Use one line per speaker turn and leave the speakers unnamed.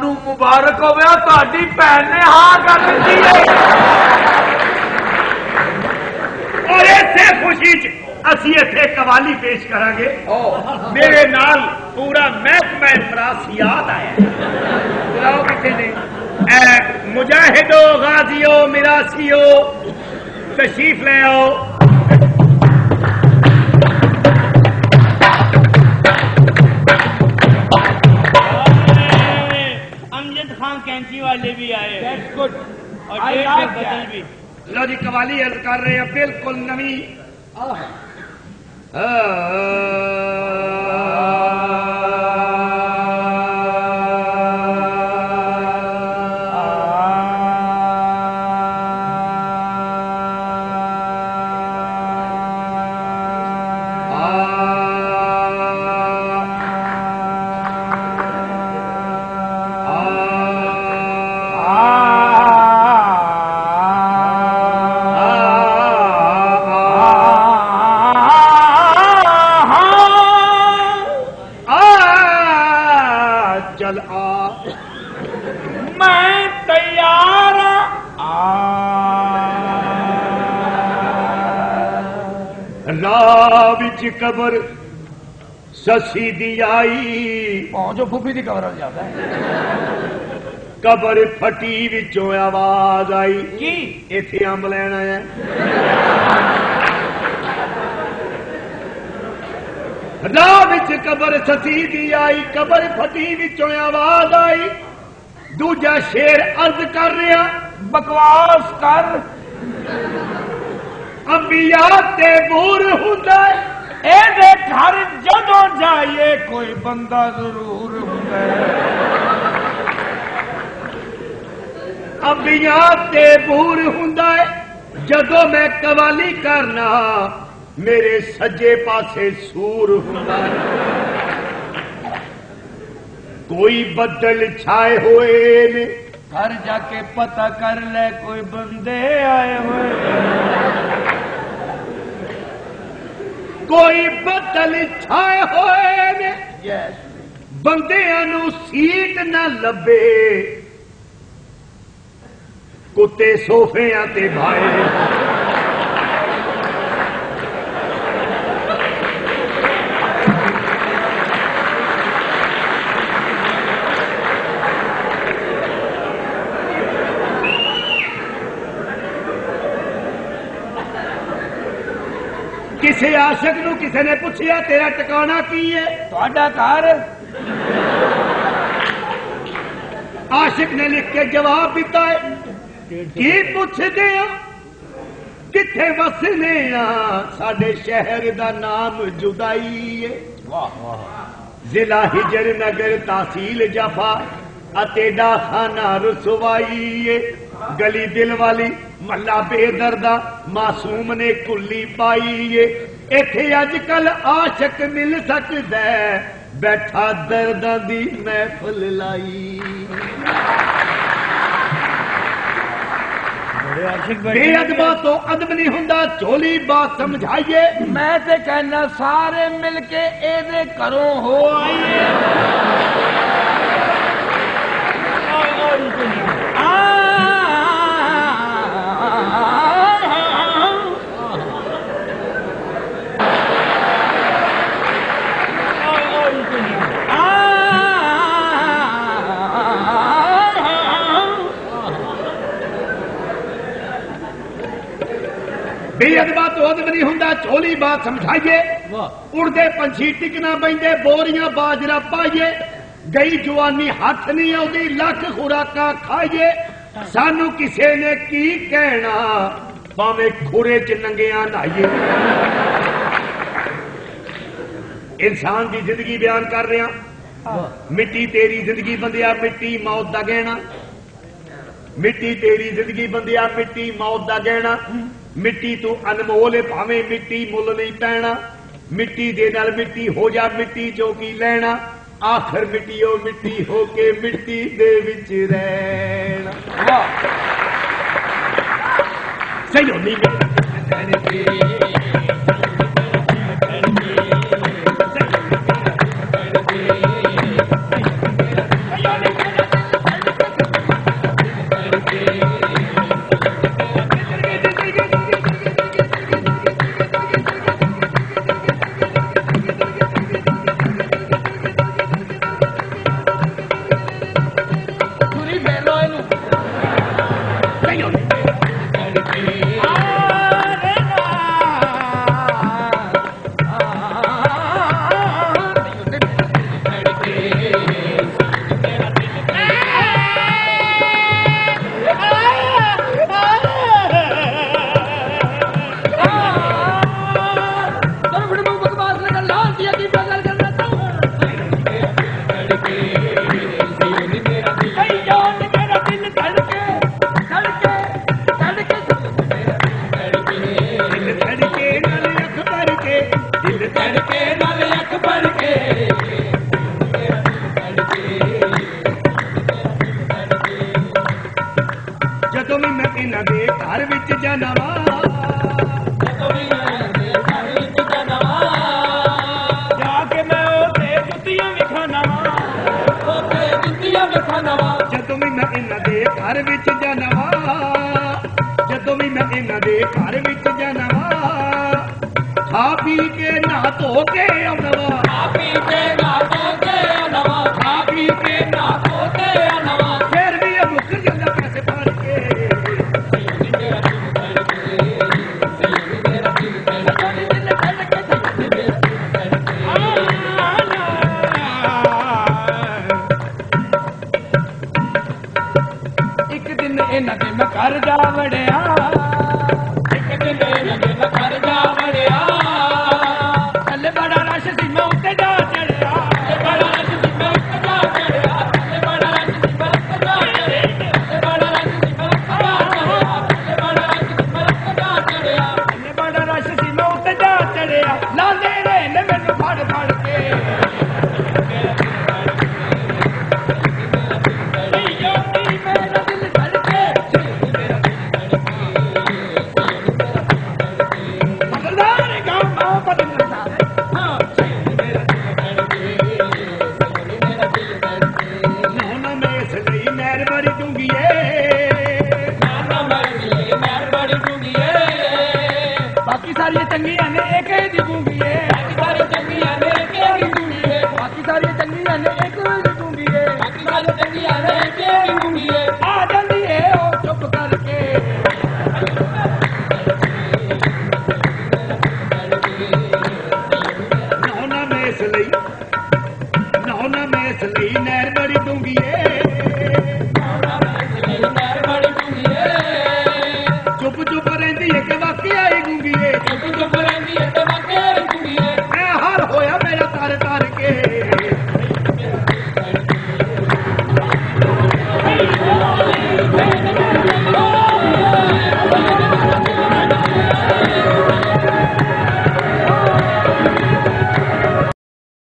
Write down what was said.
تمہوں مبارک ہوا تاری بھن نے ہاں کر دی اور
ایسے خوشی چ اسی اتے قوالی
پیش کریں
گے
میرے
نال
پورا
محکمہ
اطراف
یاد
آیا مجاہدو غازیو مراسیو تشریف لے آؤ والی عرض کر رہے
ہیں بالکل
نمی۔ وچ قبر سسی دی آئی۔
جو پھوپھی دی کور جاتا ہے۔
قبر پھٹی وچوں آواز آئی۔
کی؟
ایتھے امب لینا ہے راہ قبر سسی دی آئی قبر پھٹی وچوں آواز آئی۔ دوجا شیر عرض کر رہا
بکواس کر۔
انبیاء تے بور ہوندا
اے دے گھر جدوں جائیے کوئی بندہ ضرور ہوندا
انبیاء تے بور ہوندا ہے۔ جدو میں قوالی کرنا، میرے سجے پاسے سور ہوندا ہے۔ کوئی بدل چھائے ہوئے نے۔
گھر جا کے پتہ کر لے، کوئی بندے آئے ہوئے
کوئی بدل چھائے ہوئے نے۔ بندیاں نو سیٹ نہ لبے۔ کتے سوفیاں تے بھائے۔ کسی عاشق نو کسی نے پوچھیا تیرا ٹکانا کی ہے?
تہاڈا گھر.
عاشق نے لکھ کے جواب دیتا ہے کی پوچھتے ہو کتنے وسنے آ سڈے شہر دا نام جدائی ہے. ضلع ہجر نگر تحصیل جفا اتے ڈاخانہ رسوائی ہے گلی دل والی محلہ بے دردہ معصوم نے کلی پائی ایتھے اج کل عاشق مل سکتا ہے۔ بیٹھا درداں دی محفل لائی۔ بے ادبا تو ادب نہیں ہوں چولی بات سمجھائیے۔
میں تے کہنا سارے مل کے اے دے گھروں ہو آئیے۔
تو ادب نہیں ہوں چولی بات سمجھائیے اڑتے پنچھی ٹکنا بہتے بوریاں باجرا پائیے گئی جوانی ہاتھ نہیں آتی لکھ خوراک کھائیے سانو کسے نے کی کہنا پاوے کھورے چ نہائیے انسان دی زندگی بیان کر ہیں مٹی تیری زندگی بندیا مٹی موت دا گہنا مٹی تیری زندگی بندیا مٹی موت دا گہنا مٹی تو انمول ہے مٹی مل نہیں پینا مٹی دے نال مٹی ہو جا مٹی جو کی لینا آخر مٹی او مٹی ہو کے مٹی دے وچ رہنا صحیح ہو نہیں
نبی گھر وچ جنما جا کے میں بھی میں گھر وچ
جنما بھی میں انہاں گھر وچ جنما
پی کے نہ دھو کے ایک کے دوں گی